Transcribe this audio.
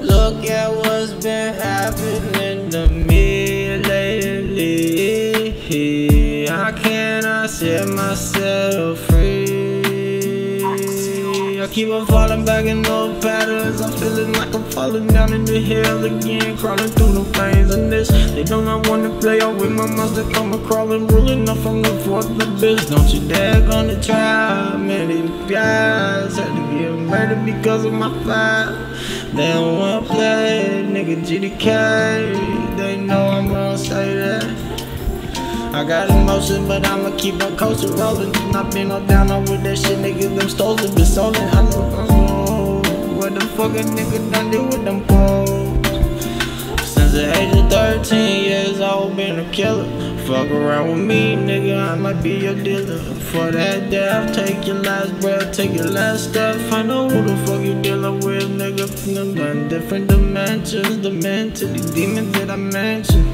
Look at what's been happening to me lately. I set myself free. I keep on falling back in old patterns. I'm feeling like I'm falling down in the hill again, crawling through the veins in this. They do not want to play out with my monster. Come a crawling, rolling up from the fourth abyss. Don't you dare gonna try. Had to murdered because of my fire. They don't wanna play, nigga GDK. They know I'm gonna say that. I got emotion, but I'ma keep on coasting, rolling. Not been no down on with that shit, nigga. Them stolen, been stolen. I know what the fuck a nigga done do with them poles. Since the age of 13 years old, been a killer. Fuck around with me, nigga, I might be your dealer. For that death, take your last breath, take your last step. I know who the fuck you dealing with, nigga. The different dimensions, the the demons that I mentioned.